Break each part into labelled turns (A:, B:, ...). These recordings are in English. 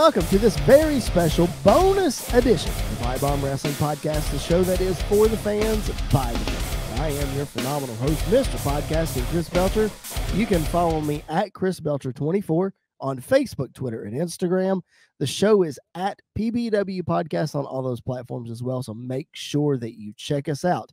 A: Welcome to this very special bonus edition of the Pipe Bomb Wrestling Podcast, the show that is for the fans by the fans. I am your phenomenal host, Mr. Podcasting Chris Belcher. You can follow me at Chris Belcher24 on Facebook, Twitter, and Instagram. The show is at PBW Podcast on all those platforms as well. So make sure that you check us out.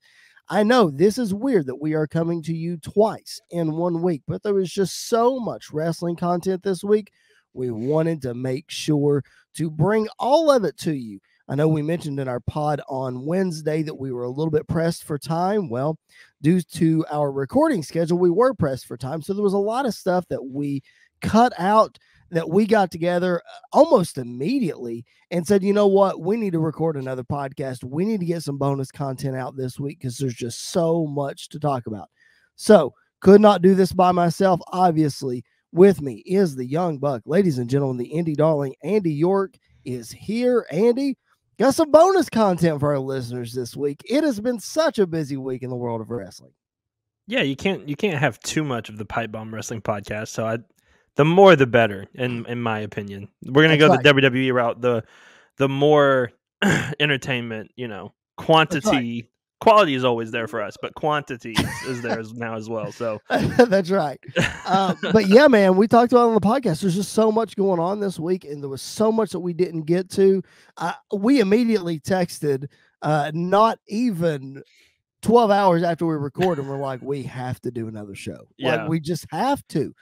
A: I know this is weird that we are coming to you twice in one week, but there was just so much wrestling content this week. We wanted to make sure to bring all of it to you. I know we mentioned in our pod on Wednesday that we were a little bit pressed for time. Well, due to our recording schedule, we were pressed for time. So there was a lot of stuff that we cut out that we got together uh, almost immediately and said, you know what, we need to record another podcast. We need to get some bonus content out this week because there's just so much to talk about. So, could not do this by myself. Obviously, with me is the young buck, ladies and gentlemen, the indie darling Andy York is here. Andy, got some bonus content for our listeners this week. It has been such a busy week in the world of wrestling.
B: Yeah, you can't you can't have too much of the Pipe Bomb Wrestling podcast. So I the more the better in in my opinion we're gonna That's go right. the wwe route the the more entertainment you know quantity. Quality is always there for us but quantity is there now as well so
A: That's right. Um, but yeah, man, we talked about on the podcast. There's just so much going on this week, and there was so much that we didn't get to. Uh, we immediately texted, uh, not even 12 hours after we recorded, we're like, we have to do another show. Yeah. Like, we just have to.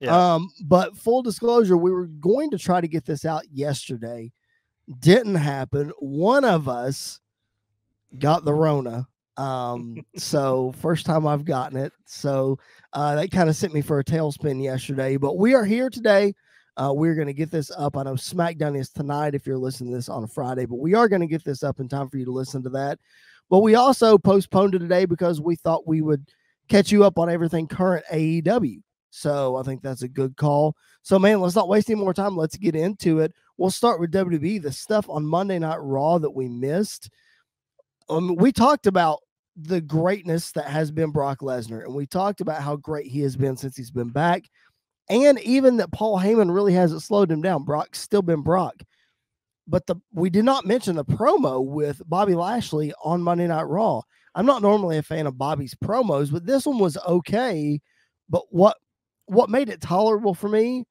A: Yeah. Um, but full disclosure, we were going to try to get this out yesterday. Didn't happen. One of us got the Rona. Um, so first time I've gotten it. So uh, that kind of sent me for a tailspin yesterday. But we are here today. Uh, we're going to get this up. I know SmackDown is tonight if you're listening to this on a Friday, but we are going to get this up in time for you to listen to that. But we also postponed it today because we thought we would catch you up on everything current AEW. So I think that's a good call. So, man, let's not waste any more time. Let's get into it. We'll start with WWE, the stuff on Monday Night Raw that we missed. Um, we talked about the greatness that has been Brock Lesnar, and we talked about how great he has been since he's been back, and even that Paul Heyman really hasn't slowed him down. Brock's still been Brock. But the we did not mention the promo with Bobby Lashley on Monday Night Raw. I'm not normally a fan of Bobby's promos, but this one was okay. But what what made it tolerable for me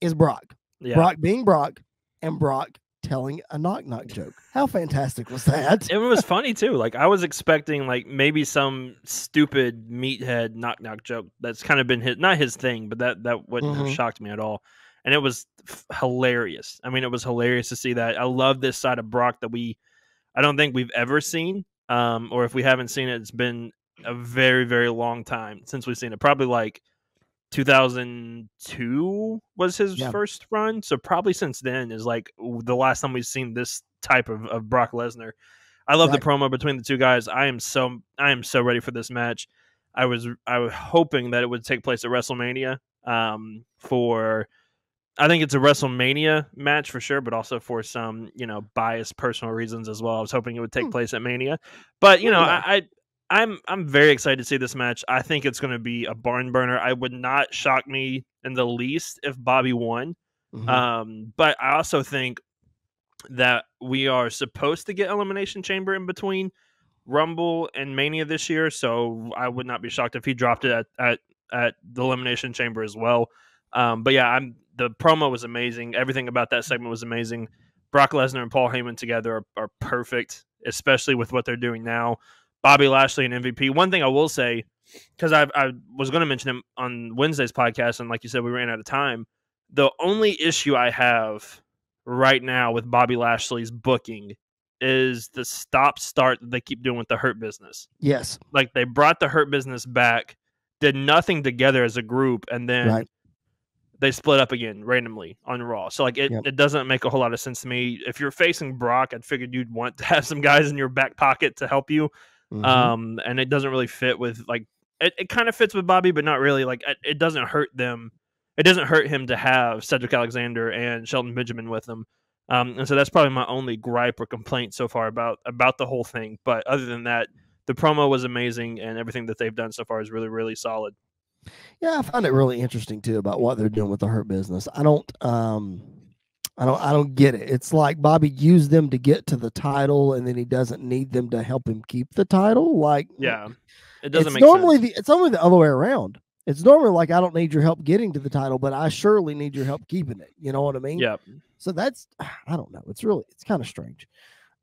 A: is Brock. Yeah. Brock being Brock and Brock telling a knock knock joke. How fantastic was that?
B: it was funny too. Like I was expecting like maybe some stupid meathead knock knock joke that's kind of been his not his thing, but that that wouldn't mm-hmm. have shocked me at all. And it was f- hilarious. I mean, it was hilarious to see that. I love this side of Brock that we I don't think we've ever seen. Um, or if we haven't seen it, it's been a very, very long time since we've seen it. Probably like 2002 was his yeah. first run. So probably since then is like the last time we've seen this type of, of Brock Lesnar. I love right. the promo between the two guys. I am so I am so ready for this match. I was I was hoping that it would take place at WrestleMania. Um, for I think it's a WrestleMania match for sure, but also for some you know biased personal reasons as well. I was hoping it would take hmm. place at Mania, but you know yeah. I, I'm I'm very excited to see this match. I think it's going to be a barn burner. I would not shock me in the least if Bobby won. Mm-hmm. Um, but I also think that we are supposed to get Elimination Chamber in between Rumble and Mania this year, so I would not be shocked if he dropped it at at, at the Elimination Chamber as well. Um, but yeah, I'm the promo was amazing. Everything about that segment was amazing. Brock Lesnar and Paul Heyman together are, are perfect, especially with what they're doing now. Bobby Lashley and MVP. One thing I will say, because I, I was going to mention him on Wednesday's podcast, and like you said, we ran out of time. The only issue I have right now with Bobby Lashley's booking is the stop start that they keep doing with the Hurt Business.
A: Yes.
B: Like they brought the Hurt Business back, did nothing together as a group, and then right. they split up again randomly on Raw. So like it, yep. it doesn't make a whole lot of sense to me. If you're facing Brock, I'd figured you'd want to have some guys in your back pocket to help you. Mm-hmm. Um, and it doesn't really fit with like it, it kind of fits with Bobby, but not really. Like it, it, doesn't hurt them. It doesn't hurt him to have Cedric Alexander and Shelton Benjamin with him. Um, and so that's probably my only gripe or complaint so far about about the whole thing. But other than that, the promo was amazing, and everything that they've done so far is really really solid.
A: Yeah, I found it really interesting too about what they're doing with the Hurt Business. I don't. um I don't I don't get it. It's like Bobby used them to get to the title and then he doesn't need them to help him keep the title. Like
B: Yeah. It doesn't
A: it's
B: make
A: normally
B: sense.
A: the it's normally the other way around. It's normally like I don't need your help getting to the title, but I surely need your help keeping it. You know what I mean?
B: Yeah.
A: So that's I don't know. It's really it's kind of strange.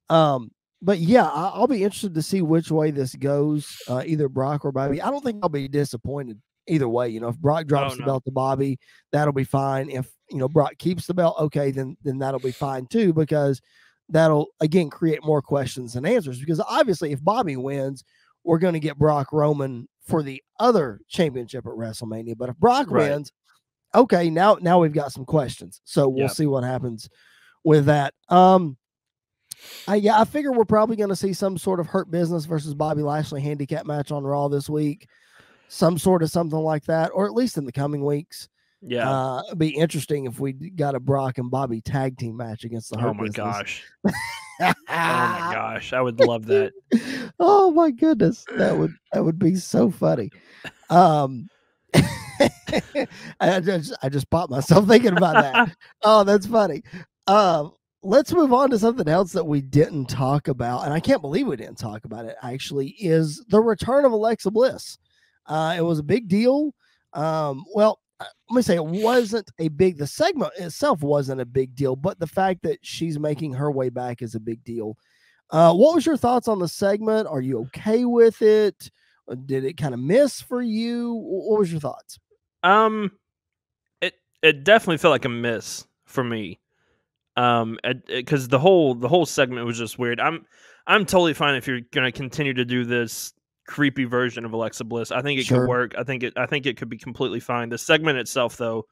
A: Um, but yeah, I, will be interested to see which way this goes. Uh, either Brock or Bobby. I don't think I'll be disappointed either way. You know, if Brock drops
B: Oh,
A: the belt to Bobby, that'll be fine. If you know Brock keeps the belt, okay, then then that'll be fine too because that'll again create more questions and answers. Because obviously, if Bobby wins, we're going to get Brock Roman for the other championship at WrestleMania. But if Brock
B: Right.
A: wins, okay, now now we've got some questions. So we'll
B: Yeah.
A: see what happens with that. Um, I, yeah, I figure we're probably going to see some sort of Hurt Business versus Bobby Lashley handicap match on Raw this week, some sort of something like that, or at least in the coming weeks.
B: Yeah.
A: Uh, it'd be interesting if we got a Brock and Bobby tag team match against the Hurt
B: oh my
A: Business.
B: gosh. oh my gosh. I would love that.
A: oh my goodness, that would that would be so funny. Um, I just I just popped myself thinking about that. Oh, that's funny. Um, let's move on to something else that we didn't talk about, and I can't believe we didn't talk about it. Actually, is the return of Alexa Bliss. Uh, it was a big deal. Um, well, uh, let me say it wasn't a big. The segment itself wasn't a big deal, but the fact that she's making her way back is a big deal. Uh, what was your thoughts on the segment? Are you okay with it? Did it kind of miss for you? What was your thoughts?
B: Um, it it definitely felt like a miss for me. Um, because the whole the whole segment was just weird. I'm I'm totally fine if you're gonna continue to do this creepy version of Alexa Bliss. I think it
A: Sure.
B: could work. I think it I think it could be completely fine. The segment itself, though,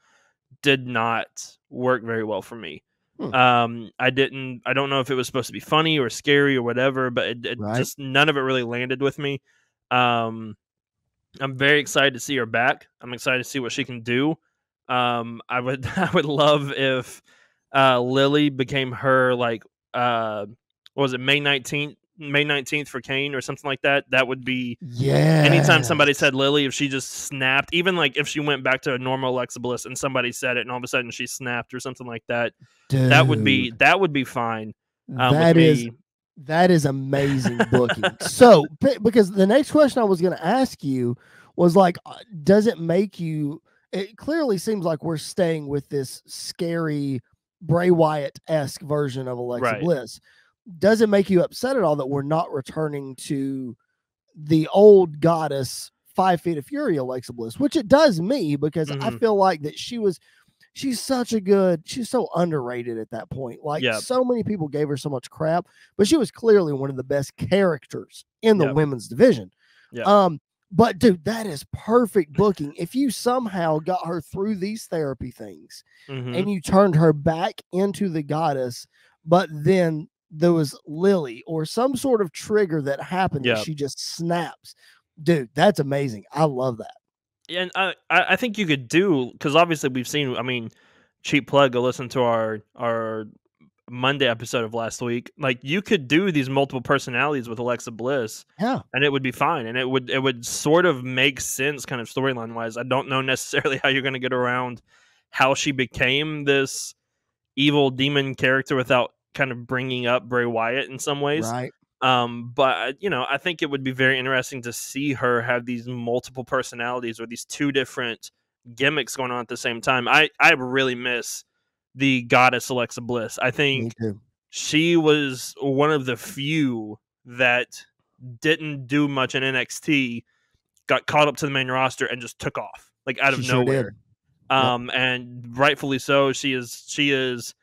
B: did not work very well for me.
A: Hmm.
B: Um, I didn't. I don't know if it was supposed to be funny or scary or whatever, but it, it
A: Right.
B: just none of it really landed with me. Um, I'm very excited to see her back. I'm excited to see what she can do. Um, I would I would love if uh, Lily became her like uh, what was it May 19th May 19th for Kane or something like that. That would be
A: Yeah.
B: anytime somebody said Lily, if she just snapped, even like if she went back to a normal Alexa Bliss and somebody said it and all of a sudden she snapped or something like that, that would be that would be fine. Um,
A: that is
B: me.
A: that is amazing booking. so be- because the next question I was going to ask you was like, uh, does it make you? It clearly seems like we're staying with this scary Bray Wyatt esque version of Alexa
B: Right.
A: Bliss. Does it make you upset at all that we're not returning to the old goddess five feet of fury Alexa Bliss? Which it does me because I
B: Mhm.
A: feel like that she was she's such a good she's so underrated at that point like
B: Yep.
A: so many people gave her so much crap but she was clearly one of the best characters in the
B: Yep.
A: women's division
B: Yep.
A: um but dude that is perfect booking if you somehow got her through these therapy things
B: Mhm.
A: and you turned her back into the goddess but then there was lily or some sort of trigger that happened that
B: Yep.
A: she just snaps dude that's amazing i love that
B: and I, I I think you could do because obviously we've seen. I mean, cheap plug. Go listen to our our Monday episode of last week. Like you could do these multiple personalities with Alexa Bliss,
A: yeah
B: and it would be fine, and it would it would sort of make sense, kind of storyline wise. I don't know necessarily how you're going to get around how she became this evil demon character without kind of bringing up Bray Wyatt in some ways.
A: right
B: Um, but uh, you know, I think it would be very interesting to see her have these multiple personalities or these two different gimmicks going on at the same time. I I really miss the goddess Alexa Bliss. I think she was one of the few that didn't do much in NXT, got caught up to the main roster and just took off like out of
A: She sure did.
B: nowhere. Um, and rightfully so. She is she is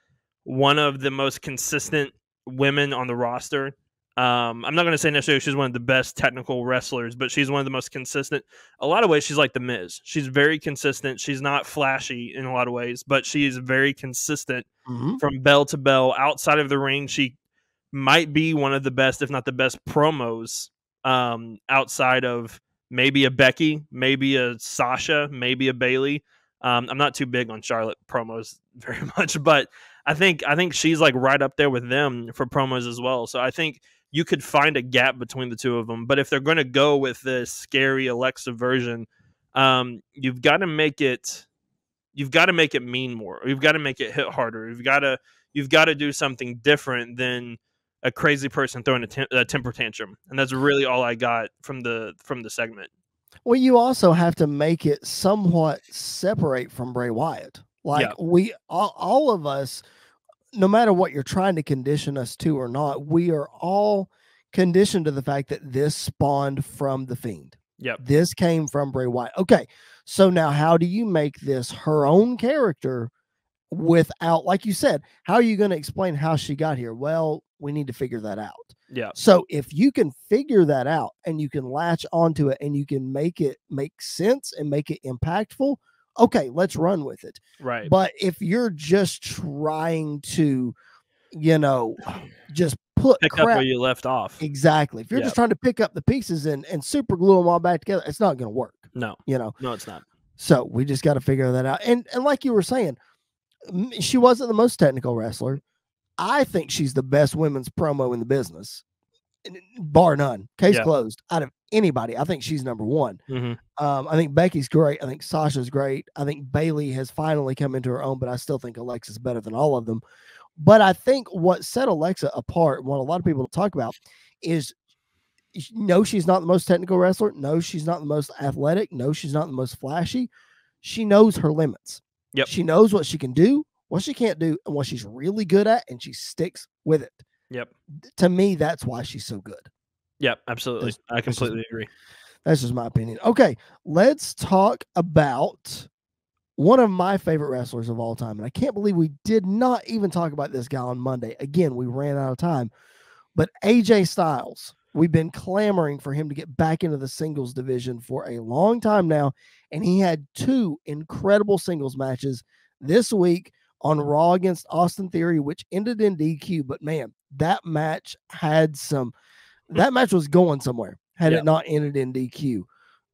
B: one of the most consistent women on the roster. Um, I'm not going to say necessarily she's one of the best technical wrestlers, but she's one of the most consistent. A lot of ways, she's like the Miz. She's very consistent. She's not flashy in a lot of ways, but she is very consistent
A: Mhm.
B: from bell to bell. Outside of the ring, she might be one of the best, if not the best, promos um, outside of maybe a Becky, maybe a Sasha, maybe a Bayley. Um, I'm not too big on Charlotte promos very much, but I think I think she's like right up there with them for promos as well. So I think you could find a gap between the two of them. But if they're going to go with this scary Alexa version, um, you've got to make it you've got to make it mean more. You've got to make it hit harder. You've got to you've got to do something different than a crazy person throwing a, a temper tantrum. And that's really all I got from the from the segment.
A: Well, you also have to make it somewhat separate from Bray Wyatt. Like yeah. we all, all of us, no matter what you're trying to condition us to or not, we are all conditioned to the fact that this spawned from the fiend.
B: Yep.
A: This came from Bray Wyatt. Okay. So now how do you make this her own character without, like you said, how are you going to explain how she got here? Well, we need to figure that out.
B: Yeah.
A: So if you can figure that out and you can latch onto it and you can make it make sense and make it impactful, okay, let's run with it.
B: Right.
A: But if you're just trying to, you know, just put
B: pick crap, up where you left off.
A: Exactly. If you're yep. just trying to pick up the pieces and and super glue them all back together, it's not going to work.
B: No.
A: You know.
B: No, it's not.
A: So we just got to figure that out. And and like you were saying, she wasn't the most technical wrestler. I think she's the best women's promo in the business, bar none. Case yeah. closed. Out of anybody, I think she's number one.
B: Mm-hmm.
A: Um, I think Becky's great. I think Sasha's great. I think Bayley has finally come into her own, but I still think Alexa's better than all of them. But I think what set Alexa apart, what a lot of people talk about, is no, she's not the most technical wrestler. No, she's not the most athletic. No, she's not the most flashy. She knows her limits.
B: Yep.
A: She knows what she can do, what she can't do, and what she's really good at, and she sticks with it.
B: Yep.
A: To me, that's why she's so good.
B: Yep, absolutely. That's, I completely
A: just,
B: agree.
A: That's just my opinion. Okay, let's talk about one of my favorite wrestlers of all time. And I can't believe we did not even talk about this guy on Monday. Again, we ran out of time. But AJ Styles, we've been clamoring for him to get back into the singles division for a long time now. And he had two incredible singles matches this week on Raw against Austin Theory, which ended in DQ. But man, that match had some, that match was going somewhere had it not ended in DQ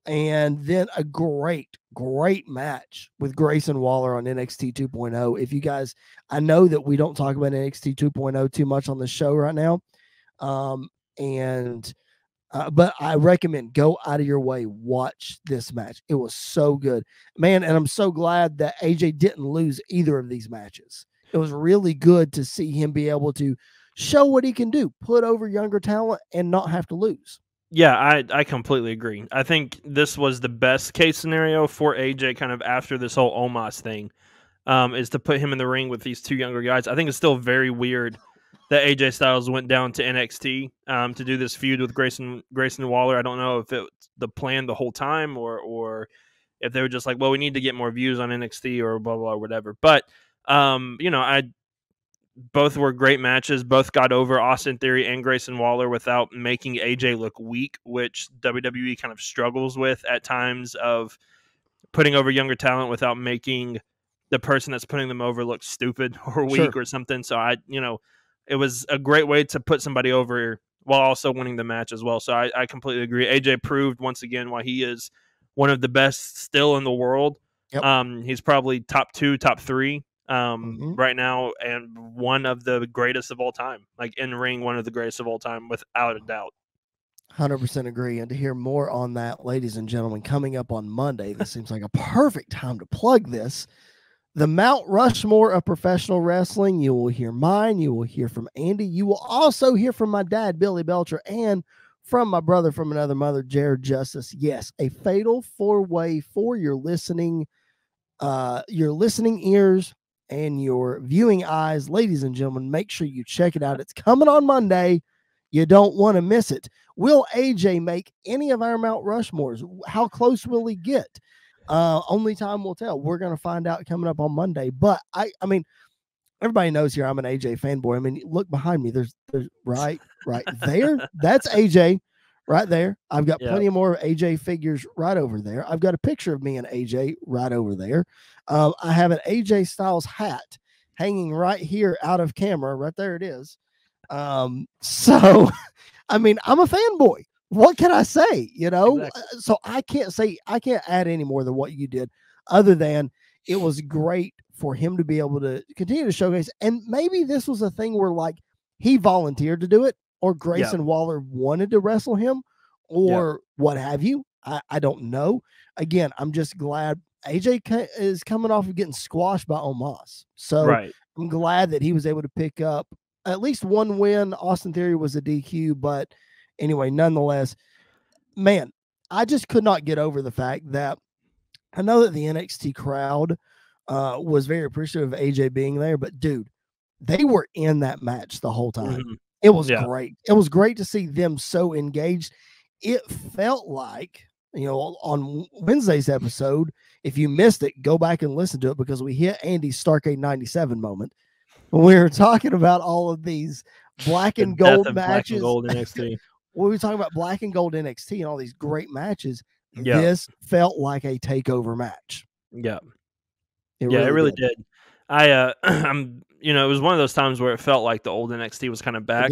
A: and then a great, great match with Grayson Waller on NXT 2.0. If you guys, I know that we don't talk about NXT 2.0 too much on the show right now, um, and uh, but I recommend go out of your way, watch this match. It was so good, man, and I'm so glad that AJ didn't lose either of these matches. It was really good to see him be able to show what he can do, put over younger talent, and not have to lose.
B: Yeah, I, I completely agree. I think this was the best case scenario for AJ kind of after this whole Omos thing, um, is to put him in the ring with these two younger guys. I think it's still very weird that AJ Styles went down to NXT um, to do this feud with Grayson Grayson Waller. I don't know if it's the plan the whole time or or if they were just like, well, we need to get more views on NXT or blah blah, blah whatever. But um, you know, I both were great matches. Both got over Austin Theory and Grayson Waller without making AJ look weak, which WWE kind of struggles with at times of putting over younger talent without making the person that's putting them over look stupid or weak sure. or something. So I, you know, it was a great way to put somebody over while also winning the match as well. So I, I completely agree. AJ proved once again why he is one of the best still in the world. Yep. Um, he's probably top two, top three um, mm-hmm. right now, and one of the greatest of all time. Like in ring, one of the greatest of all time, without a doubt.
A: 100% agree. And to hear more on that, ladies and gentlemen, coming up on Monday, this seems like a perfect time to plug this. The Mount Rushmore of professional wrestling. You will hear mine. You will hear from Andy. You will also hear from my dad, Billy Belcher, and from my brother from another mother, Jared Justice. Yes, a fatal four way for your listening, uh, your listening ears, and your viewing eyes, ladies and gentlemen, make sure you check it out. It's coming on Monday. You don't want to miss it. Will AJ make any of our Mount Rushmores? How close will he get? Uh, only time will tell. We're going to find out coming up on Monday. But I, I mean, everybody knows here I'm an AJ fanboy. I mean, look behind me. There's, there's right, right there. That's AJ right there. I've got plenty more AJ figures right over there. I've got a picture of me and AJ right over there. Um, I have an AJ Styles hat hanging right here out of camera. Right there it is. Um, so, I mean, I'm a fanboy. What can I say? You know, exactly. Uh, so I can't say, I can't add any more than what you did, other than it was great for him to be able to continue to showcase. And maybe this was a thing where, like, he volunteered to do it or Grayson yeah. Waller wanted to wrestle him or yeah. what have you. I, I don't know. Again, I'm just glad AJ is coming off of getting squashed by Omos. So
B: right.
A: I'm glad that he was able to pick up at least one win. Austin Theory was a DQ, but anyway, nonetheless, man, I just could not get over the fact that I know that the NXT crowd uh, was very appreciative of AJ being there, but dude, they were in that match the whole time. Mm-hmm. It was yeah. great. It was great to see them so engaged. It felt like, you know, on Wednesday's episode, if you missed it, go back and listen to it because we hit Andy's Starcade 97 moment. We were talking about all of these black and gold matches. And gold NXT. We were talking about black and gold NXT and all these great matches. Yeah. This felt like a takeover match.
B: Yeah. It yeah, really it really did. did. I uh I'm you know, it was one of those times where it felt like the old NXT was kind of back.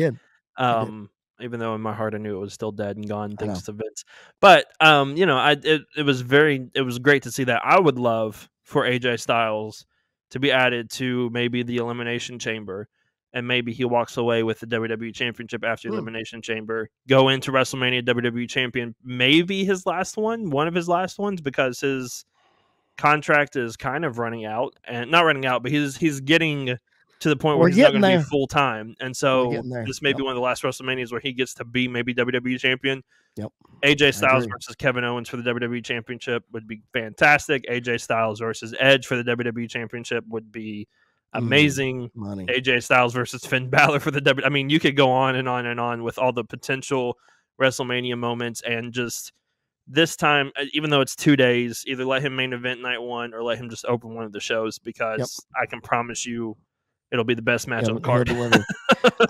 B: Um even though in my heart I knew it was still dead and gone thanks to Vince. But um, you know, I it, it was very it was great to see that. I would love for AJ Styles to be added to maybe the elimination chamber and maybe he walks away with the WWE Championship after hmm. Elimination Chamber, go into WrestleMania WWE Champion, maybe his last one, one of his last ones, because his contract is kind of running out, and not running out, but he's he's getting to the point where We're he's not going to be full time, and so this may yep. be one of the last WrestleManias where he gets to be maybe WWE Champion.
A: Yep.
B: AJ Styles versus Kevin Owens for the WWE Championship would be fantastic. AJ Styles versus Edge for the WWE Championship would be amazing
A: money.
B: AJ Styles versus Finn Balor for the W. I mean, you could go on and on and on with all the potential WrestleMania moments, and just this time, uh, even though it's two days, either let him main event night one or let him just open one of the shows because yep. I can promise you it'll be the best match on the card.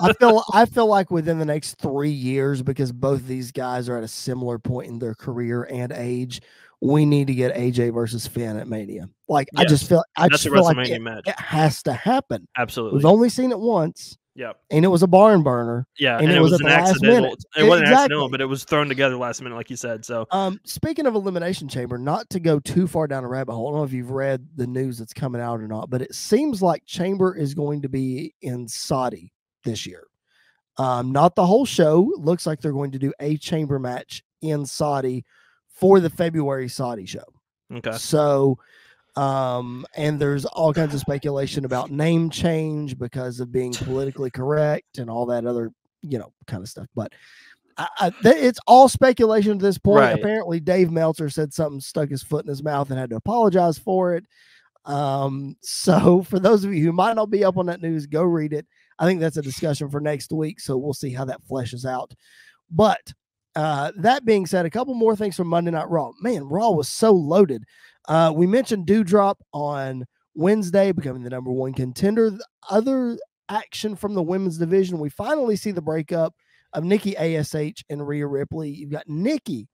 A: I feel I feel like within the next three years, because both these guys are at a similar point in their career and age, we need to get AJ versus Finn at Mania. Like yes. I just feel I That's just feel like it, it has to happen.
B: Absolutely.
A: We've only seen it once.
B: Yep.
A: And it was a barn burner.
B: Yeah, and, and it, it, was, was an accidental. It wasn't exactly. accidental, but it was thrown together last minute, like you said. So,
A: um, speaking of elimination chamber, not to go too far down a rabbit hole. I don't know if you've read the news that's coming out or not, but it seems like Chamber is going to be in Saudi this year. Um, not the whole show. Looks like they're going to do a chamber match in Saudi for the February Saudi show.
B: Okay.
A: So, um, and there's all kinds of speculation about name change because of being politically correct and all that other, you know, kind of stuff. But I, I, it's all speculation at this point. Right. Apparently, Dave Meltzer said something stuck his foot in his mouth and had to apologize for it. Um, so for those of you who might not be up on that news, go read it. I think that's a discussion for next week. So we'll see how that fleshes out. But uh, that being said, a couple more things from Monday Night Raw. Man, Raw was so loaded. Uh, we mentioned Doudrop on Wednesday becoming the number one contender. The other action from the women's division, we finally see the breakup of Nikki ASH and Rhea Ripley. You've got Nikki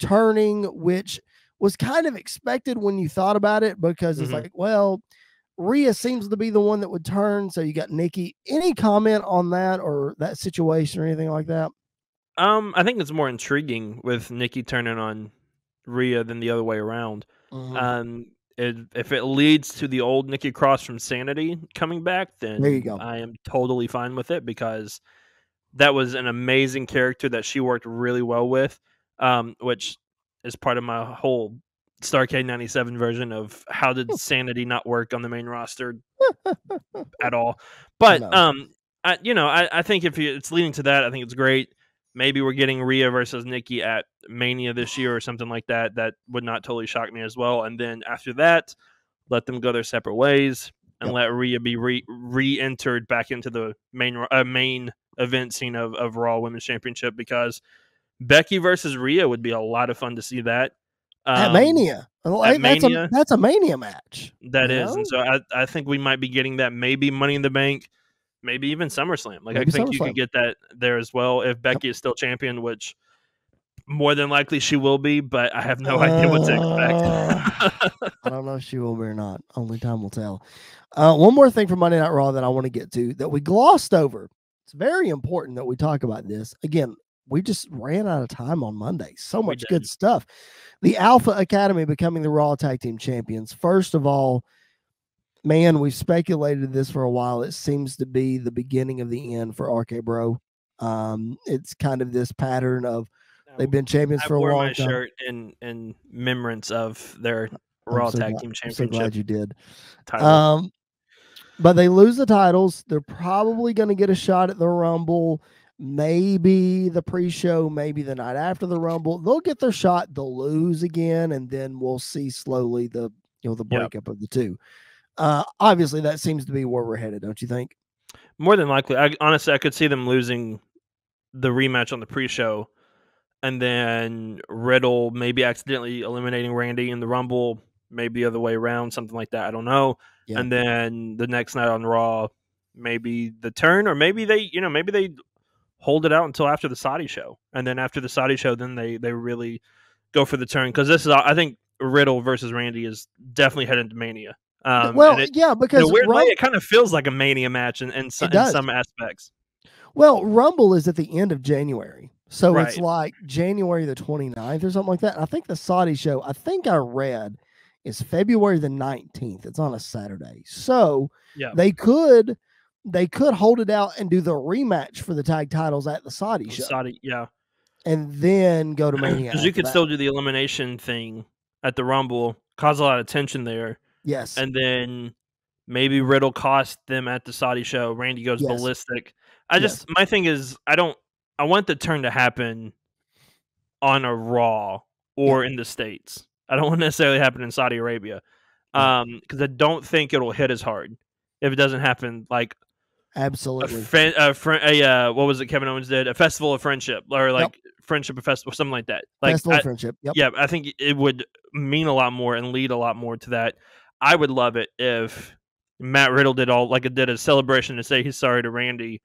A: turning, which was kind of expected when you thought about it because it's mm-hmm. like, well, Rhea seems to be the one that would turn. So you got Nikki. Any comment on that or that situation or anything like that?
B: Um, I think it's more intriguing with Nikki turning on Rhea than the other way around. Mm-hmm. Um, it, if it leads to the old Nikki Cross from Sanity coming back, then
A: there you go.
B: I am totally fine with it because that was an amazing character that she worked really well with. Um, which is part of my whole Starcade 97 version of how did Sanity not work on the main roster at all. But um, I, you know, I, I think if it's leading to that, I think it's great maybe we're getting Rhea versus Nikki at Mania this year or something like that. That would not totally shock me as well. And then after that, let them go their separate ways and yep. let Rhea be re re-entered back into the main uh, main event scene of, of Raw Women's Championship because Becky versus Rhea would be a lot of fun to see that.
A: Um, at Mania. At that's Mania, a that's a Mania match.
B: That is, know? and so I, I think we might be getting that maybe Money in the Bank maybe even SummerSlam. Like maybe I think you could get that there as well if Becky yep. is still champion, which more than likely she will be, but I have no uh, idea what to expect.
A: Uh, I don't know if she will be or not. Only time will tell. Uh, one more thing from Monday Night Raw that I want to get to that we glossed over. It's very important that we talk about this. Again, we just ran out of time on Monday. So much good stuff. The Alpha Academy becoming the Raw Tag Team Champions. First of all, man, we've speculated this for a while. It seems to be the beginning of the end for RK Bro. Um, it's kind of this pattern of they've been champions
B: I
A: for a long
B: my
A: time.
B: shirt in in remembrance of their Raw so Tag glad, Team Championship.
A: I'm so glad you did. Title. Um, but they lose the titles. They're probably going to get a shot at the Rumble. Maybe the pre-show, maybe the night after the Rumble. They'll get their shot. They'll lose again, and then we'll see slowly the you know the breakup yep. of the two. Uh, obviously, that seems to be where we're headed, don't you think?
B: More than likely, I honestly I could see them losing the rematch on the pre-show, and then Riddle maybe accidentally eliminating Randy in the Rumble, maybe the other way around, something like that. I don't know. Yeah. And then the next night on Raw, maybe the turn, or maybe they, you know, maybe they hold it out until after the Saudi show, and then after the Saudi show, then they they really go for the turn because this is I think Riddle versus Randy is definitely headed to Mania.
A: Um, well, it, yeah, because
B: in weird Rum- way, it kind of feels like a Mania match in, in, some, in some aspects.
A: Well, Rumble is at the end of January. So right. it's like January the 29th or something like that. And I think the Saudi show, I think I read, is February the 19th. It's on a Saturday. So yeah. they could they could hold it out and do the rematch for the tag titles at the Saudi show.
B: Saudi, yeah.
A: And then go to Mania.
B: Because you could that. still do the elimination thing at the Rumble, cause a lot of tension there.
A: Yes.
B: And then maybe Riddle cost them at the Saudi show. Randy goes yes. ballistic. I just yes. my thing is I don't I want the turn to happen on a Raw or yeah. in the States. I don't want necessarily happen in Saudi Arabia. Um, because I don't think it'll hit as hard if it doesn't happen like
A: absolutely
B: a, friend, a, friend, a uh, what was it Kevin Owens did a festival of friendship or like yep. friendship of festival something like that like
A: festival I, of friendship yep.
B: yeah I think it would mean a lot more and lead a lot more to that I would love it if Matt Riddle did all like it did a celebration to say he's sorry to Randy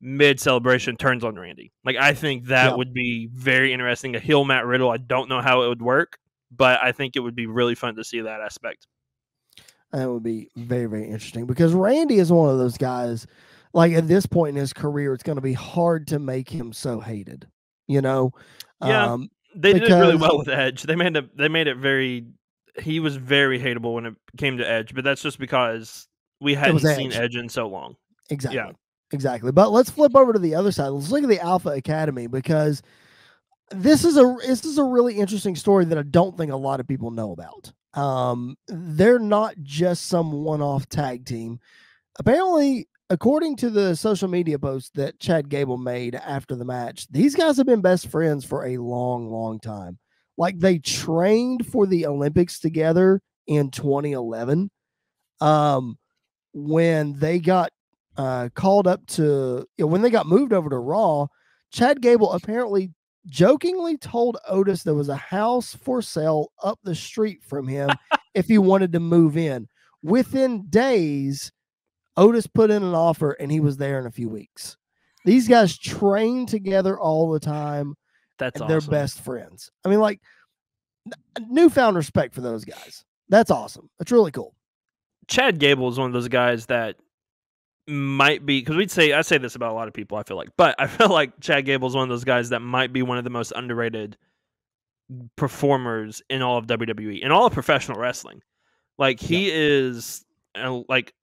B: mid celebration turns on Randy. Like I think that would be very interesting. A heel Matt Riddle. I don't know how it would work, but I think it would be really fun to see that aspect.
A: That would be very very interesting because Randy is one of those guys. Like at this point in his career, it's going to be hard to make him so hated. You know.
B: Yeah. Um, they because, did really well with Edge. They made it. They made it very. He was very hateable when it came to Edge, but that's just because we hadn't seen Edge in so long.
A: Exactly. Yeah. Exactly. But let's flip over to the other side. Let's look at the Alpha Academy because this is a this is a really interesting story that I don't think a lot of people know about. Um, they're not just some one-off tag team. Apparently, according to the social media post that Chad Gable made after the match, these guys have been best friends for a long, long time. Like they trained for the Olympics together in 2011. Um, when they got uh, called up to you know, when they got moved over to Raw, Chad Gable apparently jokingly told Otis there was a house for sale up the street from him if he wanted to move in. Within days, Otis put in an offer and he was there in a few weeks. These guys train together all the time.
B: That's
A: they're best friends. I mean, like newfound respect for those guys. That's awesome. That's really cool.
B: Chad Gable is one of those guys that might be because we'd say I say this about a lot of people. I feel like, but I feel like Chad Gable is one of those guys that might be one of the most underrated performers in all of WWE in all of professional wrestling. Like he yep. is uh, like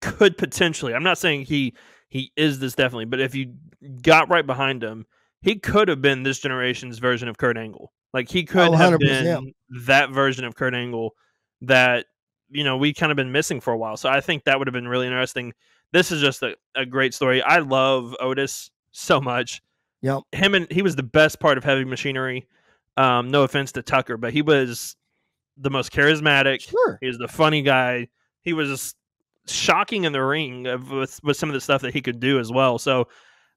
B: could potentially. I'm not saying he he is this definitely, but if you got right behind him, he could have been this generation's version of Kurt Angle. Like he could oh, have been that version of Kurt Angle that you know we kind of been missing for a while. So I think that would have been really interesting. This is just a, a great story. I love Otis so much.
A: Yep.
B: Him and he was the best part of Heavy Machinery. Um, no offense to Tucker, but he was the most charismatic.
A: Sure.
B: He was the funny guy. He was shocking in the ring with, with some of the stuff that he could do as well. So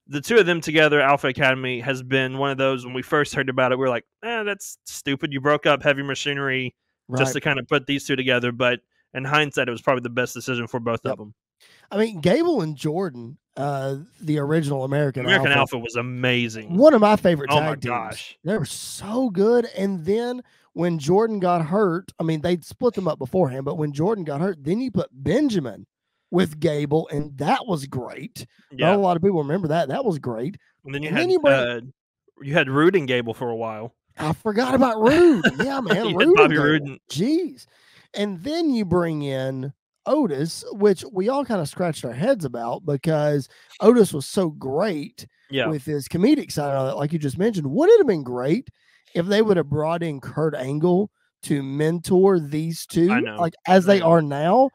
B: the two of them together, Alpha Academy, has been one of those. When we first heard about it, we are like, "Eh, that's stupid. You broke up Heavy Machinery right. just to kind of put these two together. But in hindsight, it was probably the best decision for both yep. of them.
A: I mean, Gable and Jordan, uh, the original American
B: American Alpha, Alpha was amazing.
A: One of my favorite oh my teams. gosh, they were so good. And then when Jordan got hurt, I mean, they'd split them up beforehand, but when Jordan got hurt, then you put Benjamin with Gable, and that was great. Yeah. Not a lot of people remember that. That was great.
B: And then you and had then you, uh, you had Roode and Gable for a while.
A: I forgot about Roode. Yeah, man. Roode Bobby Roode. Jeez. And then you bring in Otis, which we all kind of scratched our heads about because Otis was so great
B: yeah.
A: with his comedic side of it, like you just mentioned. Would it have been great if they would have brought in Kurt Angle to mentor these two, like as they are now.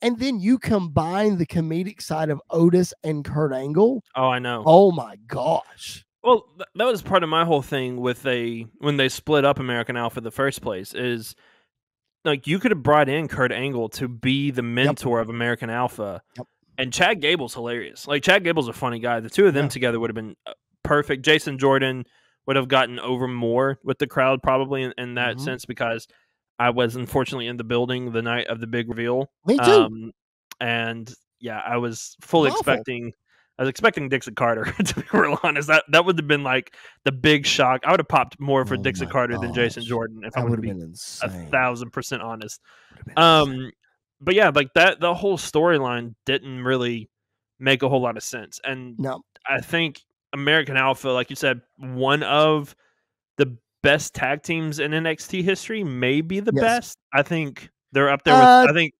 A: And then you combine the comedic side of Otis and Kurt Angle.
B: Oh, I know.
A: Oh my gosh.
B: Well, th- that was part of my whole thing with a when they split up American Alpha in the first place is like you could have brought in Kurt Angle to be the mentor yep. of American Alpha.
A: Yep.
B: And Chad Gable's hilarious. Like Chad Gable's a funny guy. The two of them yeah. together would have been uh, perfect. Jason Jordan would have gotten over more with the crowd probably in, in that mm-hmm. sense because I was unfortunately in the building the night of the big reveal.
A: Me too. Um,
B: and yeah, I was fully Awful. expecting. I was expecting Dixie Carter to be real honest. That that would have been like the big shock. I would have popped more for oh Dixie Carter gosh. than Jason Jordan if that I would have been insane. a thousand percent honest. Um, but yeah, like that the whole storyline didn't really make a whole lot of sense. And
A: no.
B: I think American Alpha, like you said, one of the best tag teams in NXT history, maybe the yes. best. I think they're up there with. Uh, I think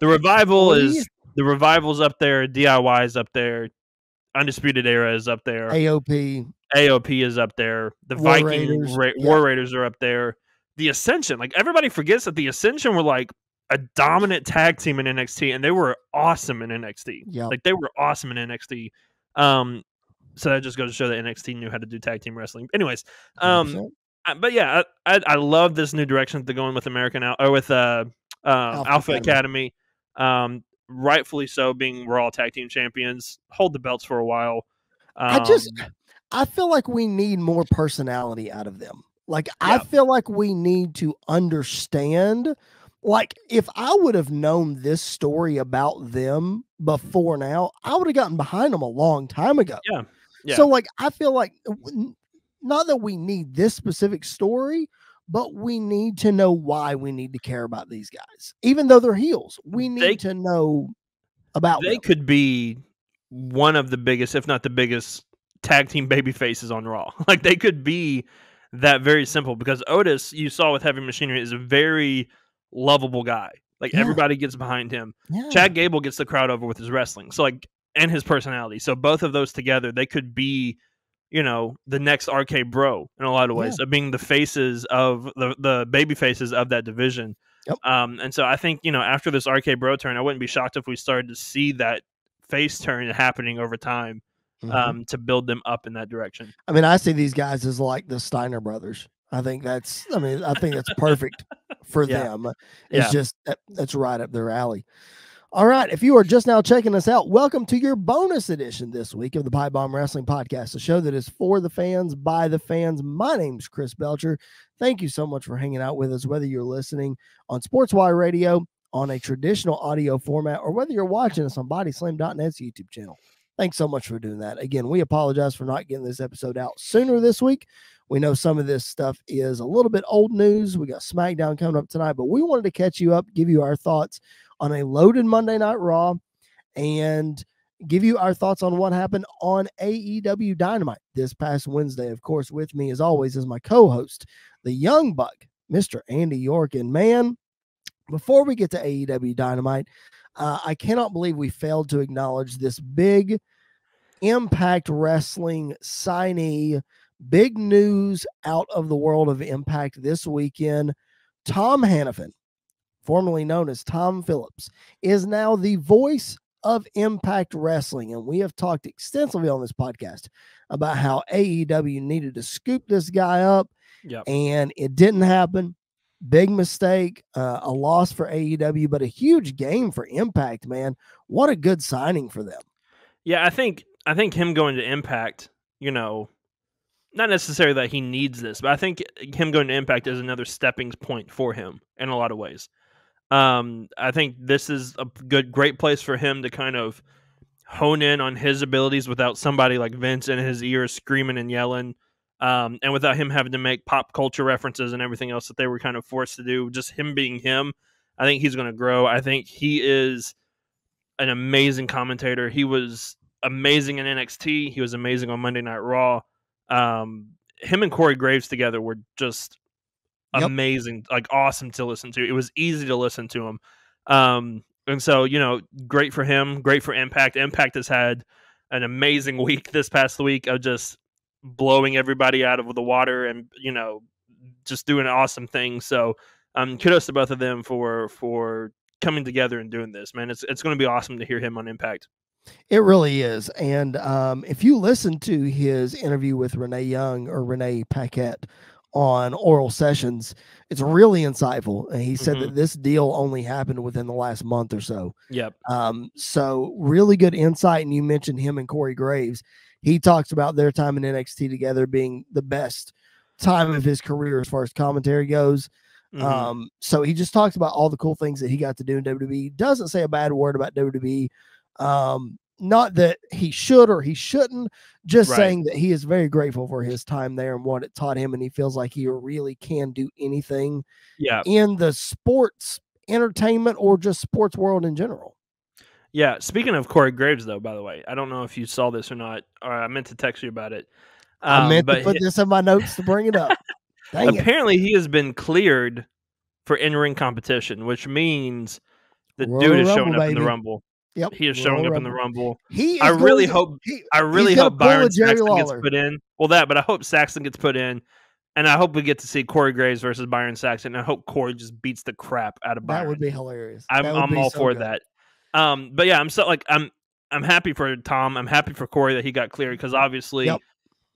B: the revival three? is the revival's up there. DIY is up there. Undisputed Era is up there.
A: AOP.
B: AOP is up there. The War Viking Raiders. Ra- yeah. War Raiders are up there. The Ascension, like everybody forgets that the Ascension were like a dominant tag team in NXT, and they were awesome in NXT.
A: Yeah,
B: like they were awesome in NXT. Um, so that just goes to show that NXT knew how to do tag team wrestling. Anyways, um, but yeah, I, I, I love this new direction they're going with American Al- or with uh, uh Alpha, Alpha Academy. Academy. Um, rightfully so, being we're all tag team champions. Hold the belts for a while.
A: Um, I just I feel like we need more personality out of them. Like yeah. I feel like we need to understand like if I would have known this story about them before now, I would have gotten behind them a long time ago.
B: Yeah. yeah.
A: So like I feel like not that we need this specific story, but we need to know why we need to care about these guys. Even though they're heels, we need they, to know about
B: They
A: them.
B: could be one of the biggest, if not the biggest, tag team baby faces on Raw. Like they could be that very simple because Otis, you saw with Heavy Machinery, is a very lovable guy. Like yeah. everybody gets behind him.
A: Yeah.
B: Chad Gable gets the crowd over with his wrestling. So like and his personality. So both of those together, they could be, you know, the next RK Bro in a lot of ways yeah. of being the faces of the the baby faces of that division.
A: Yep.
B: Um, and so I think you know after this RK Bro turn, I wouldn't be shocked if we started to see that face turn happening over time. Mm-hmm. Um, to build them up in that direction.
A: I mean, I see these guys as like the Steiner brothers. I think that's. I mean, I think that's perfect for yeah. them. It's yeah. just that, that's right up their alley. All right. If you are just now checking us out, welcome to your bonus edition this week of the Pipe Bomb Wrestling Podcast, a show that is for the fans, by the fans. My name's Chris Belcher. Thank you so much for hanging out with us, whether you're listening on Sportswire Radio on a traditional audio format or whether you're watching us on bodyslam.net's YouTube channel. Thanks so much for doing that. Again, we apologize for not getting this episode out sooner this week. We know some of this stuff is a little bit old news. We got SmackDown coming up tonight, but we wanted to catch you up, give you our thoughts on a loaded Monday Night Raw, and give you our thoughts on what happened on AEW Dynamite this past Wednesday. Of course, with me as always is my co-host, the Young Buck, Mr. Andy York. And man, before we get to AEW Dynamite, uh, I cannot believe we failed to acknowledge this big Impact Wrestling signee Big news out of the world of Impact this weekend. Tom Hannifan, formerly known as Tom Phillips, is now the voice of Impact Wrestling. And we have talked extensively on this podcast about how AEW needed to scoop this guy up,
B: yep.
A: and it didn't happen. Big mistake, uh, a loss for AEW, but a huge game for Impact, man. What a good signing for them.
B: Yeah, I think I think him going to Impact, you know, not necessarily that he needs this, but I think him going to Impact is another stepping point for him in a lot of ways. Um, I think this is a good, great place for him to kind of hone in on his abilities without somebody like Vince in his ear screaming and yelling, um, and without him having to make pop culture references and everything else that they were kind of forced to do. Just him being him, I think he's going to grow. I think he is an amazing commentator. He was amazing in NXT. He was amazing on Monday Night Raw. Um, him and Corey Graves together were just yep. amazing, like awesome to listen to. It was easy to listen to him. Um, and so, you know, great for him, great for Impact. Impact has had an amazing week this past week of just blowing everybody out of the water and, you know, just doing awesome things. So, um, kudos to both of them for for coming together and doing this, man. It's it's going to be awesome to hear him on Impact.
A: It really is. And um, if you listen to his interview with Renee Young or Renee Paquette on oral sessions, it's really insightful. And he said mm-hmm. that this deal only happened within the last month or so.
B: Yep.
A: Um, so really good insight. And you mentioned him and Corey Graves. He talks about their time in NXT together being the best time of his career as far as commentary goes. Mm-hmm. Um, so he just talks about all the cool things that he got to do in WWE. Doesn't say a bad word about WWE. Um, not that he should or he shouldn't, just right. saying that he is very grateful for his time there and what it taught him, and he feels like he really can do anything
B: yeah.
A: in the sports entertainment or just sports world in general.
B: Yeah. Speaking of Corey Graves, though, by the way, I don't know if you saw this or not, or I meant to text you about it.
A: Um, I meant to put this in my notes to bring it up.
B: Apparently, it. he has been cleared for in ring competition, which means the Royal dude is showing up baby. in the Rumble.
A: Yep.
B: He is showing Royal up Rumble. in the Rumble.
A: He
B: I really to, hope he, I really hope Byron Saxton Lawler. gets put in. Well that, but I hope Saxton gets put in. And I hope we get to see Corey Graves versus Byron Saxton. I hope Corey just beats the crap out of Byron.
A: That would be hilarious.
B: I'm, I'm all so for good. that. Um, but yeah, I'm so like I'm I'm happy for Tom. I'm happy for Corey that he got cleared because obviously yep.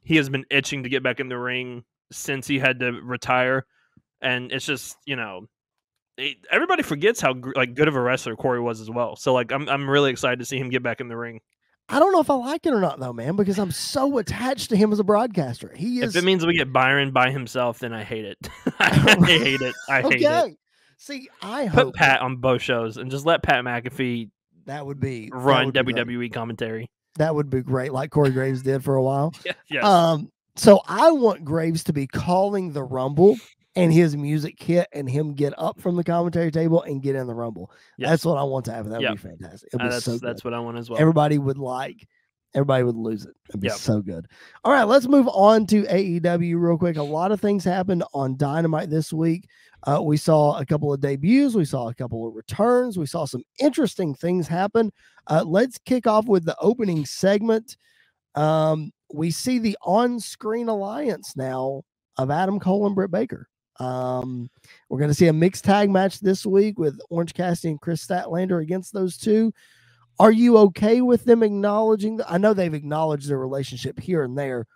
B: he has been itching to get back in the ring since he had to retire, and it's just you know everybody forgets how like good of a wrestler Corey was as well. So like I'm I'm really excited to see him get back in the ring.
A: I don't know if I like it or not though, man, because I'm so attached to him as a broadcaster. He is.
B: If it means we get Byron by himself, then I hate it. I hate it. I hate okay. it.
A: See, I
B: put hope Pat on both shows and just let Pat McAfee.
A: That would be
B: run would WWE be commentary.
A: That would be great, like Corey Graves did for a while.
B: yeah, yes.
A: Um. So I want Graves to be calling the Rumble and his music hit and him get up from the commentary table and get in the rumble. Yes. That's what I want to happen. That would yep. be fantastic. It'd uh,
B: that's,
A: so
B: that's what I want as well.
A: Everybody would like, everybody would lose it. It'd be yep. so good. All right, let's move on to AEW real quick. A lot of things happened on Dynamite this week. Uh, we saw a couple of debuts, we saw a couple of returns, we saw some interesting things happen. Uh, let's kick off with the opening segment. Um, we see the on screen alliance now of Adam Cole and Britt Baker. Um, we're going to see a mixed tag match this week with Orange Cassidy and Kris Statlander against those two. Are you okay with them acknowledging? The, I know they've acknowledged their relationship here and there,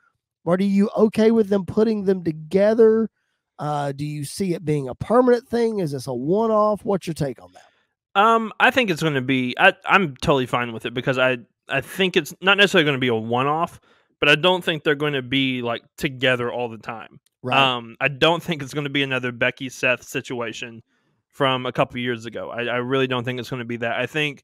A: but are you okay with them putting them together? Uh, do you see it being a permanent thing? Is this a one off? What's your take on that?
B: Um, I think it's going to be. I, I'm totally fine with it because I I think it's not necessarily going to be a one off, but I don't think they're going to be like together all the time. Right. Um, I don't think it's going to be another Becky Seth situation from a couple years ago. I, I really don't think it's going to be that. I think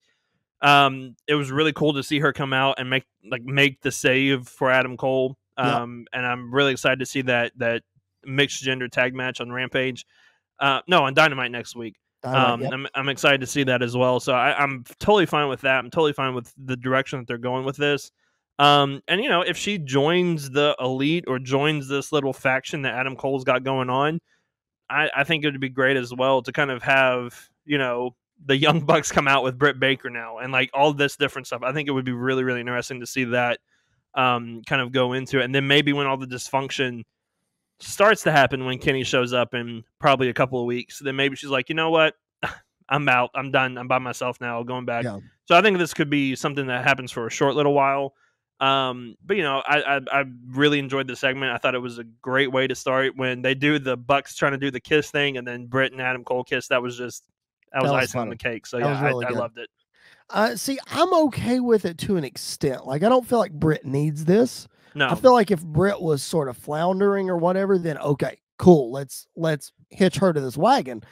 B: um, it was really cool to see her come out and make like make the save for Adam Cole. Um, and I'm really excited to see that that mixed gender tag match on Rampage. Uh, no, on Dynamite next week. um, yep. I'm, I'm excited to see that as well. So I, I'm totally fine with that. I'm totally fine with the direction that they're going with this. Um, and you know, if she joins the elite or joins this little faction that Adam Cole's got going on, I, I think it would be great as well to kind of have, you know, the Young Bucks come out with Britt Baker now and like all this different stuff. I think it would be really, really interesting to see that um, kind of go into it. And then maybe when all the dysfunction starts to happen when Kenny shows up in probably a couple of weeks, then maybe she's like, you know what? I'm out. I'm done. I'm by myself now. Going back. Yeah. So I think this could be something that happens for a short little while. Um, but you know, I, I, I really enjoyed the segment. I thought it was a great way to start when they do the Bucks trying to do the kiss thing, and then Britt and Adam Cole kiss. That was just that was, that was icing funny. on the cake. So yeah, really I, I, loved it.
A: Uh, see, I'm okay with it to an extent. Like, I don't feel like Britt needs this.
B: No,
A: I feel like if Britt was sort of floundering or whatever, then okay, cool. Let's let's hitch her to this wagon.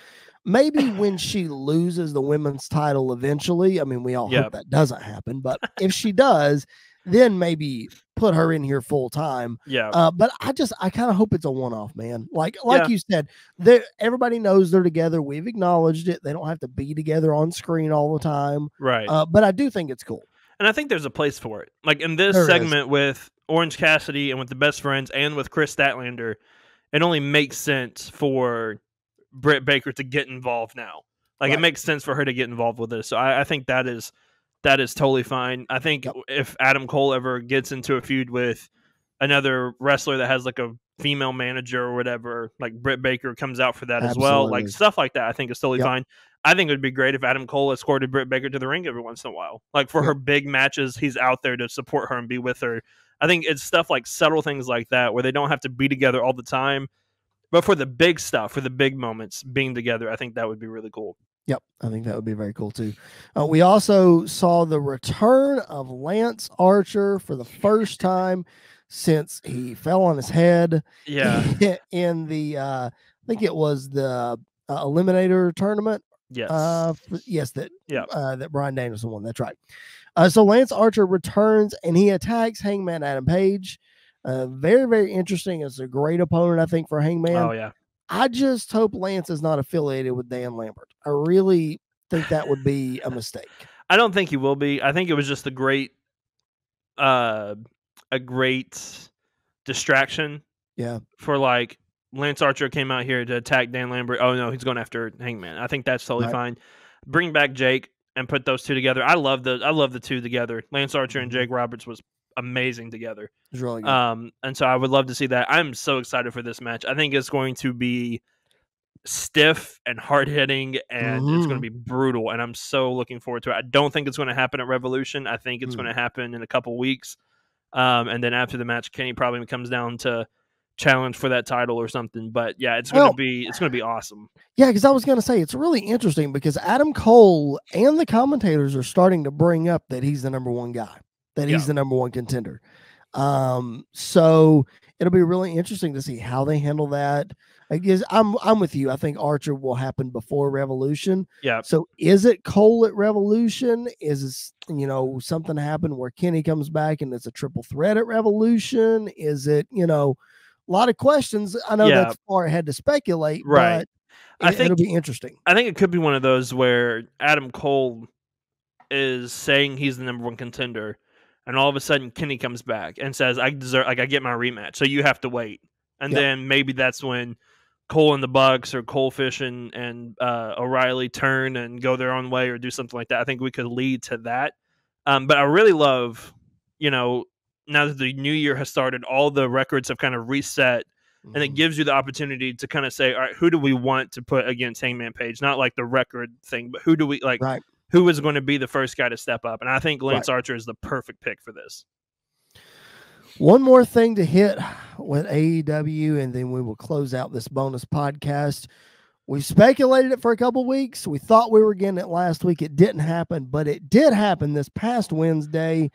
A: Maybe when she loses the women's title eventually, I mean, we all yep. hope that doesn't happen, but if she does, then maybe put her in here full time.
B: Yeah.
A: Uh, but I just I kind of hope it's a one off, man. Like like yeah. you said, they everybody knows they're together. We've acknowledged it. They don't have to be together on screen all the time.
B: Right.
A: Uh, but I do think it's cool.
B: And I think there's a place for it. Like in this there segment is. with Orange Cassidy and with the best friends and with Kris Statlander, it only makes sense for Britt Baker to get involved now. Like right. it makes sense for her to get involved with this. So I, I think that is that is totally fine. I think yep. if Adam Cole ever gets into a feud with another wrestler that has like a female manager or whatever, like Britt Baker comes out for that Absolutely. as well. Like stuff like that, I think is totally yep. fine. I think it would be great if Adam Cole escorted Britt Baker to the ring every once in a while. Like for yep. her big matches, he's out there to support her and be with her. I think it's stuff like subtle things like that where they don't have to be together all the time. But for the big stuff, for the big moments, being together, I think that would be really cool.
A: Yep, I think that would be very cool too. Uh, we also saw the return of Lance Archer for the first time since he fell on his head.
B: Yeah,
A: in the uh, I think it was the uh, Eliminator tournament.
B: Yes, uh,
A: yes, that
B: yeah,
A: uh, that Bryan Danielson won. That's right. Uh, so Lance Archer returns and he attacks Hangman Adam Page. Uh, very, very interesting. It's a great opponent, I think, for Hangman.
B: Oh yeah.
A: I just hope Lance is not affiliated with Dan Lambert. I really think that would be a mistake.
B: I don't think he will be. I think it was just a great, uh, a great distraction.
A: Yeah.
B: For like Lance Archer came out here to attack Dan Lambert. Oh no, he's going after Hangman. I think that's totally right. fine. Bring back Jake and put those two together. I love the I love the two together. Lance Archer and mm-hmm. Jake Roberts was amazing together.
A: It's really good.
B: Um, and so I would love to see that. I'm so excited for this match. I think it's going to be stiff and hard hitting, and mm-hmm. it's going to be brutal. And I'm so looking forward to it. I don't think it's going to happen at Revolution. I think it's mm. going to happen in a couple weeks. Um, and then after the match, Kenny probably comes down to challenge for that title or something. But yeah, it's going to be it's going to be awesome.
A: Yeah, because I was going to say it's really interesting because Adam Cole and the commentators are starting to bring up that he's the number one guy that he's yeah. the number one contender. Um, so it'll be really interesting to see how they handle that. I guess I'm I'm with you. I think Archer will happen before Revolution.
B: Yeah.
A: So is it Cole at Revolution? Is it, you know something happen where Kenny comes back and it's a triple threat at Revolution? Is it you know a lot of questions? I know yeah. that's far ahead to speculate, right? I think it'll be interesting.
B: I think it could be one of those where Adam Cole is saying he's the number one contender and all of a sudden Kenny comes back and says, "I deserve, like I get my rematch, so you have to wait." And yep. then maybe that's when Cole and the Bucks or Cole Fish and, and uh, O'Reilly turn and go their own way or do something like that. I think we could lead to that. Um, but I really love, you know, now that the new year has started, all the records have kind of reset. Mm-hmm. And it mm-hmm. gives you the opportunity to kind of say, all right, who do we want to put against Hangman Page? Not like the record thing, but who do we like?
A: Right
B: who is going to be the first guy to step up. And I think Lance right. Archer is the perfect pick for this.
A: One more thing to hit with AEW, and then we will close out this bonus podcast. We speculated it for a couple weeks. We thought we were getting it last week. It didn't happen, but it did happen this past Wednesday.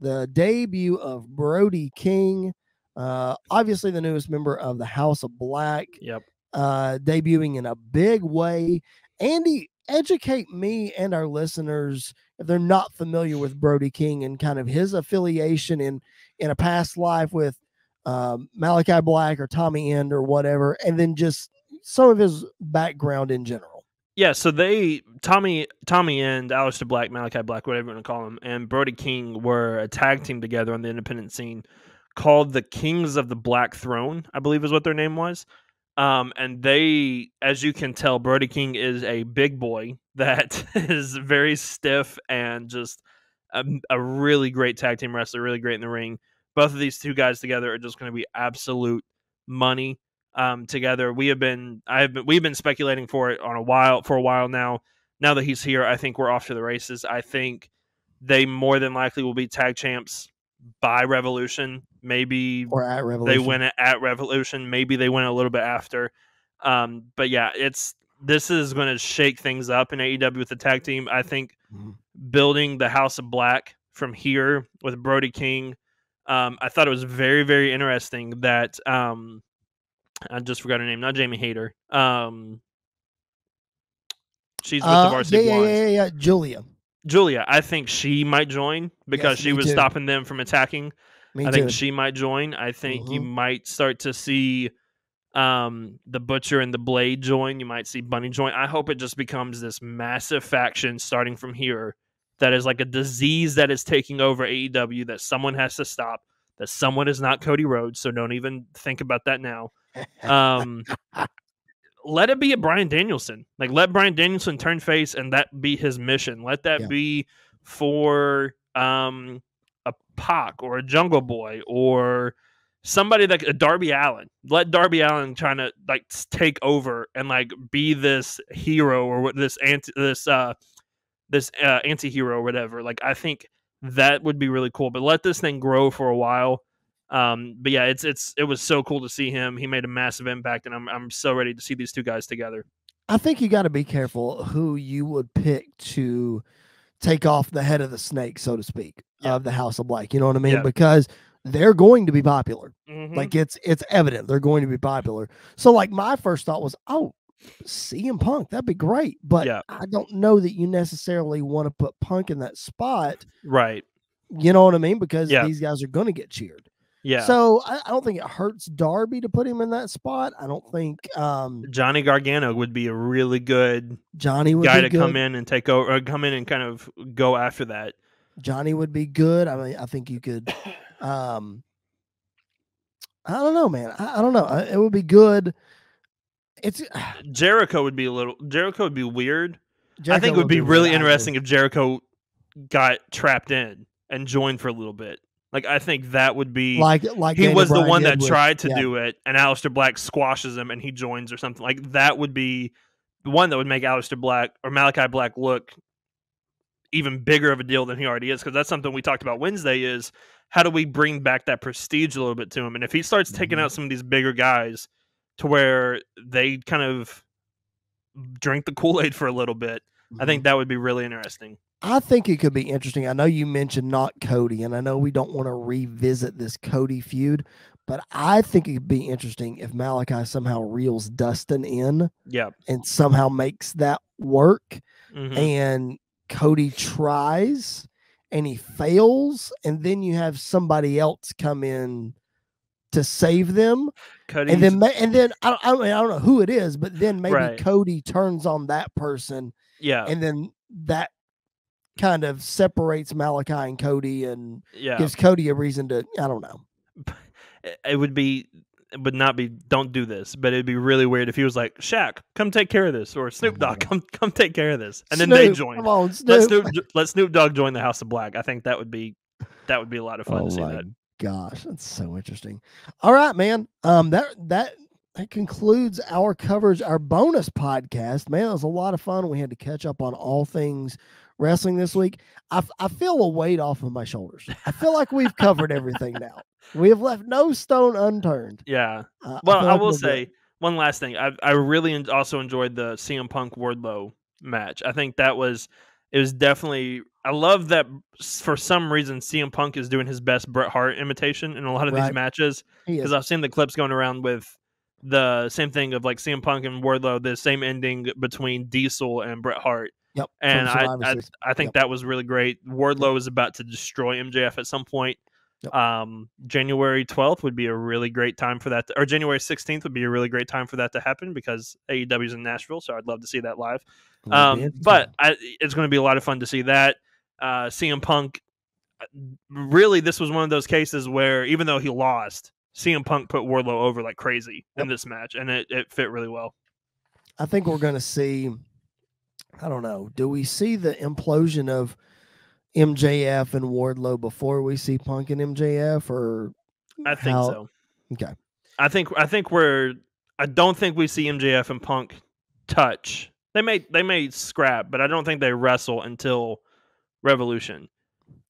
A: The debut of Brody King, uh, obviously the newest member of the House of Black.
B: Yep.
A: Uh, debuting in a big way. Andy, educate me and our listeners if they're not familiar with Brody King and kind of his affiliation in in a past life with um, Malachi Black or Tommy End or whatever, and then just some of his background in general.
B: Yeah, so they Tommy Tommy End, Aleister Black, Malachi Black, whatever you want to call him, and Brody King were a tag team together on the independent scene called the Kings of the Black Throne, I believe is what their name was. Um, and they, as you can tell, Brody King is a big boy that is very stiff and just a, a, really great tag team wrestler, really great in the ring. Both of these two guys together are just going to be absolute money. Um, together, we have been, I have been, we've been speculating for it on a while for a while now. Now that he's here, I think we're off to the races. I think they more than likely will be tag champs by Revolution. Maybe
A: or at Revolution.
B: They win it at Revolution. Maybe they win a little bit after. Um, but yeah, it's this is going to shake things up in AEW with the tag team. I think mm-hmm. building the House of Black from here with Brody King. Um, I thought it was very, very interesting that um, I just forgot her name, not Jamie Hayter. Um, she's with uh, the Varsity
A: yeah, yeah, yeah, yeah, Julia.
B: Julia, I think she might join because yes, she was too. stopping them from attacking. Me I too. think she might join. I think mm-hmm. you might start to see um, the Butcher and the Blade join. You might see Bunny join. I hope it just becomes this massive faction starting from here that is like a disease that is taking over AEW that someone has to stop. That someone is not Cody Rhodes, so don't even think about that now. Um, let it be a Bryan Danielson. Like let Bryan Danielson turn face and that be his mission. Let that yeah. be for um a Pac or a Jungle Boy or somebody like a Darby Allin. Let Darby Allin trying to like take over and like be this hero or this anti this uh this uh, anti-hero or whatever. Like I think that would be really cool. But let this thing grow for a while. Um, but yeah, it's it's it was so cool to see him. He made a massive impact, and I'm I'm so ready to see these two guys together.
A: I think you got to be careful who you would pick to take off the head of the snake, so to speak, yeah. of the House of Black. You know what I mean? Yeah. Because they're going to be popular. Mm-hmm. Like it's it's evident they're going to be popular. So like my first thought was, oh, CM Punk, that'd be great. But yeah. I don't know that you necessarily want to put Punk in that spot.
B: Right.
A: You know what I mean? Because yeah. these guys are going to get cheered.
B: Yeah.
A: So I, I, don't think it hurts Darby to put him in that spot. I don't think um,
B: Johnny Gargano would be a really good
A: Johnny
B: guy to
A: good.
B: come in and take over, come in and kind of go after that.
A: Johnny would be good. I mean, I think you could. Um, I don't know, man. I, I don't know. It would be good it's
B: Jericho would be a little Jericho would be weird. Jericho I think it would be, be really interesting if Jericho got trapped in and joined for a little bit. Like I think that would be
A: like like
B: he Daniel was Bryan the one that with, tried to yeah. do it, and Aleister Black squashes him and he joins or something. Like that would be the one that would make Aleister Black or Malachi Black look even bigger of a deal than he already is. Because that's something we talked about Wednesday is how do we bring back that prestige a little bit to him? And if he starts taking mm-hmm. out some of these bigger guys to where they kind of drink the Kool Aid for a little bit. Mm-hmm. I think mm-hmm. that would be really interesting.
A: I think it could be interesting. I know you mentioned not Cody, and I know we don't want to revisit this Cody feud, but I think it could be interesting if Malachi somehow reels Dustin in,
B: yeah,
A: and somehow makes that work, mm-hmm. and Cody tries and he fails, and then you have somebody else come in to save them. Cody's... And then and then I, I, I don't know who it is, but then maybe right. Cody turns on that person.
B: Yeah.
A: And then that kind of separates Malachi and Cody and
B: yeah.
A: gives Cody a reason to I don't know.
B: It would be it would not be don't do this, but it'd be really weird if he was like, Shaq, come take care of this, or Snoop Dogg, come come take care of this. And then they join.
A: Come on, Snoop.
B: Let Snoop let Snoop Dogg join the House of Black. I think that would be that would be a lot of fun oh to see that
A: gosh, that's so interesting. All right, man. Um, that that that concludes our coverage, our bonus podcast. Man, it was a lot of fun. We had to catch up on all things wrestling this week. I, I feel a weight off of my shoulders. I feel like we've covered everything now. We have left no stone unturned.
B: Yeah. Uh, well, I, I will say good. one last thing. I I really also enjoyed the CM Punk Wardlow match. I think that was it was definitely I love that for some reason CM Punk is doing his best Bret Hart imitation in a lot of right. these matches because I've seen the clips going around with the same thing of like CM Punk and Wardlow, the same ending between Diesel and Bret Hart.
A: Yep.
B: And I, I, I think yep. that was really great. Wardlow is about to destroy MJF at some point. Yep. Um, January 12th would be a really great time for that, to, or January 16th would be a really great time for that to happen because AEW is in Nashville, so I'd love to see that live. Um, but I, it's going to be a lot of fun to see that uh, CM Punk. Uh, really, this was one of those cases where even though he lost, CM Punk put Wardlow over like crazy yep. in this match, and it, it fit really well.
A: I think we're going to see. I don't know. Do we see the implosion of MJF and Wardlow before we see Punk and MJF, or
B: I think how? so.
A: Okay.
B: I think I think we're. I don't think we see MJF and Punk touch. They may they may scrap, but I don't think they wrestle until Revolution.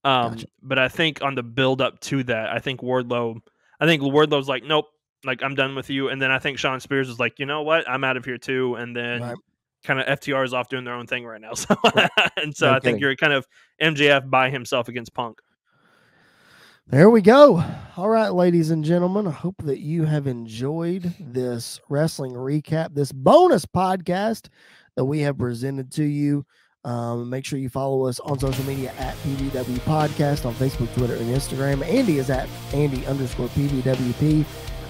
B: Um, gotcha. But I think on the build up to that, I think Wardlow, I think Wardlow's like, nope, like I'm done with you. And then I think Shawn Spears is like, you know what, I'm out of here too. And then right. kind of FTR is off doing their own thing right now. So right. and so no I kidding. think you're kind of MJF by himself against Punk.
A: There we go. All right, ladies and gentlemen. I hope that you have enjoyed this wrestling recap, this bonus podcast that we have presented to you. Um, make sure you follow us on social media at PBW Podcast on Facebook, Twitter, and Instagram. Andy is at Andy underscore PBWP.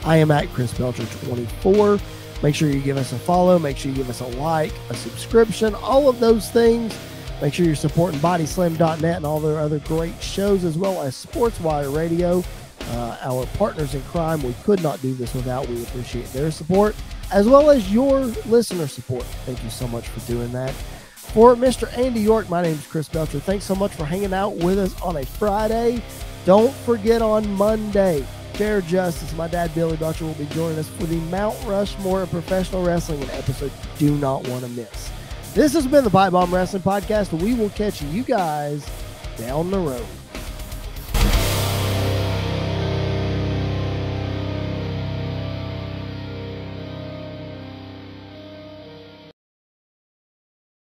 A: I am at Chris Belcher 24. Make sure you give us a follow. Make sure you give us a like, a subscription, all of those things. Make sure you're supporting BodySlam.net and all their other great shows, as well as SportsWire Radio. Uh, our partners in crime, we could not do this without. We appreciate their support, as well as your listener support. Thank you so much for doing that. For Mr. Andy York, my name is Chris Belcher. Thanks so much for hanging out with us on a Friday. Don't forget on Monday, Fair Justice, my dad Billy Butcher will be joining us for the Mount Rushmore of professional wrestling, an episode do not want to miss. This has been the Pipe Bomb Wrestling Podcast, we will catch you guys down the road.